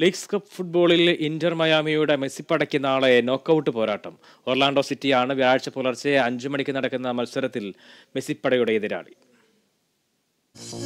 Leagues cup ഫുട്ബോളിൽ Inter മയാമിയുടെ മെസ്സിപ്പടയ്ക്ക് നാളെ നോക്കൌട്ട് പോരാട്ടം. ഒർലാൻഡോ സിറ്റിയാണ് വ്യാഴാഴ്ച പുലർച്ചെ അഞ്ചു മണിക്ക് നടക്കുന്ന മത്സരത്തിൽ മെസ്സിപ്പടയുടെ എതിരാളി.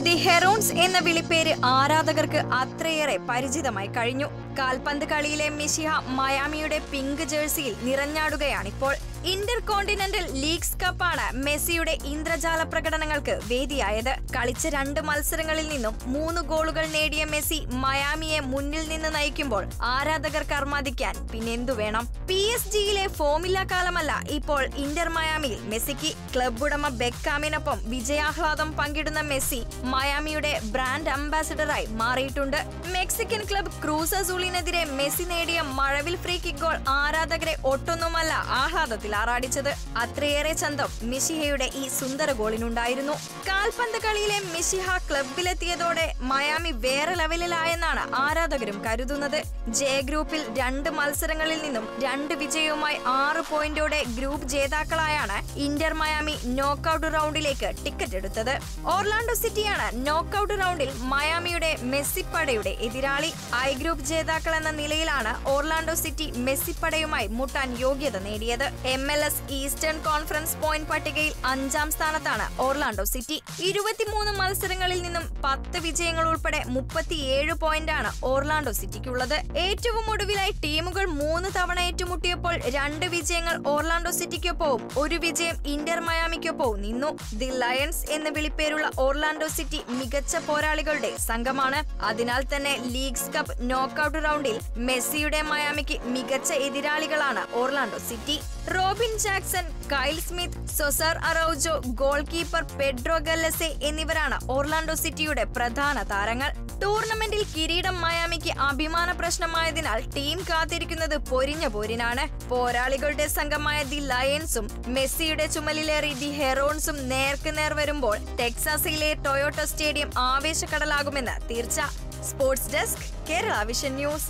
ദി ഹെറോൺസ് എന്ന വിളിപ്പേര് ആരാധകർക്ക് അത്രയേറെ പരിചിതമായി കഴിഞ്ഞു. കാൽപന്ത് കളിയിലെ മിഷിഹ മയാമിയുടെ പിങ്ക് ജേഴ്സിയിൽ നിറഞ്ഞാടുകയാണിപ്പോൾ. ഇന്റർ കോണ്ടിനെന്റൽ ലീഗ്സ് കപ്പാണ് മെസ്സിയുടെ ഇന്ദ്രജാല പ്രകടനങ്ങൾക്ക് വേദിയായത്. കളിച്ച രണ്ട് മത്സരങ്ങളിൽ നിന്നും മൂന്ന് ഗോളുകൾ നേടിയ മെസ്സി മയാമിയെ മുന്നിൽ നിന്ന് നയിക്കുമ്പോൾ ആരാധകർ കർമാദിക്കാൻ പിന്നെന്തു വേണം? പി എസ് ജിയിലെ ഫോമില്ല കാലമല്ല ഇപ്പോൾ ഇന്റർ മയാമിയിൽ മെസ്സിക്ക് ക്ലബ് ഉടമ ബെക്കാമിനൊപ്പം വിജയാഹ്ലാദം പങ്കിടുന്ന മെസ്സി മയാമിയുടെ ബ്രാൻഡ് അംബാസിഡറായി മാറിയിട്ടുണ്ട്. മെക്സിക്കൻ ക്ലബ് ക്രൂസസൂളിനെതിരെ മെസ്സി നേടിയ മഴവിൽ ഫ്രീ കിക്ക് ഗോൾ ആരാധകരെ ഒട്ടൊന്നുമല്ല ആഹ്ലാദത്തിൽ ആറാടിച്ചത് അത്രയേറെ ചന്തം മിഷിഹയുടെ ഈ സുന്ദര ഗോളിനുണ്ടായിരുന്നു. കാൽപന്ത് കളിയിലെ മിഷിഹ ക്ലബിലെത്തിയതോടെ മയാമി വേറെ ലെവലിലായെന്നാണ് ആരാധകരും കരുതുന്നത്. ജെ ഗ്രൂപ്പിൽ രണ്ട് മത്സരങ്ങളിൽ നിന്നും രണ്ട് വിജയവുമായി ആറ് പോയിന്റോടെ ഗ്രൂപ്പ് ജേതാക്കളായാണ് ഇന്റർ മയാമി നോക്കൌട്ട് റൗണ്ടിലേക്ക് ടിക്കറ്റ് എടുത്തത്. ഓർലാൻഡോ സിറ്റിയാണ് നോക്കൌട്ട് റൗണ്ടിൽ മയാമിയുടെ മെസ്സിപ്പടയുടെ എതിരാളി. ഐ ഗ്രൂപ്പ് ജേതാക്കൾ എന്ന നിലയിലാണ് ഓർലാൻഡോ സിറ്റി മെസ്സിപ്പടയുമായി മുട്ടാൻ യോഗ്യത നേടിയത്. M L S Eastern Conference point പട്ടികയിൽ അഞ്ചാം സ്ഥാനത്താണ് ഓർലാൻഡോ സിറ്റി. ഇരുപത്തിമൂന്ന് മത്സരങ്ങളിൽ നിന്നും പത്ത് വിജയങ്ങൾ ഉൾപ്പെടെ മുപ്പത്തിയേഴ് പോയിന്റാണ് ഓർലാൻഡോ സിറ്റിക്കുള്ളത്. ഏറ്റവും ഒടുവിലായി ടീമുകൾ മൂന്ന് തവണ ഏറ്റുമുട്ടിയപ്പോൾ രണ്ട് വിജയങ്ങൾ ഓർലാൻഡോ സിറ്റിക്കൊപ്പവും ഒരു വിജയം ഇന്റർ മയാമിക്കൊപ്പവും നിന്നു. ദി ലയൺസ് എന്ന് വിളിപ്പേരുള്ള ഓർലാൻഡോ സിറ്റി മികച്ച പോരാളികളുടെ സംഘമാണ്. അതിനാൽ തന്നെ ലീഗ്സ് കപ്പ് നോക്കൌട്ട് റൗണ്ടിൽ മെസ്സിയുടെ മയാമിക്ക് മികച്ച എതിരാളികളാണ് Orlando City. Robin Jackson Kyle Smith Cesar Araujo goalkeeper Pedro Gallese എന്നിവരാണ് ഓർലാൻഡോ സിറ്റിയുടെ പ്രധാന താരങ്ങൾ. ടൂർണമെന്റിൽ കിരീടം മയാമിക്ക് അഭിമാന പ്രശ്നമായതിനാൽ ടീം കാത്തിരിക്കുന്നത് പൊരിഞ്ഞ പോരിനാണ്. പോരാളികളുടെ സംഘമായ ദി ലയൻസും മെസ്സിയുടെ ചുമലിലേറി ദി ഹെറോൺസും നേർക്കുനേർ വരുമ്പോൾ ടെക്സാസിലെ ടൊയോട്ടോ സ്റ്റേഡിയം ആവേശക്കടലാകുമെന്ന് തീർച്ച. Sports desk Kerala vision news.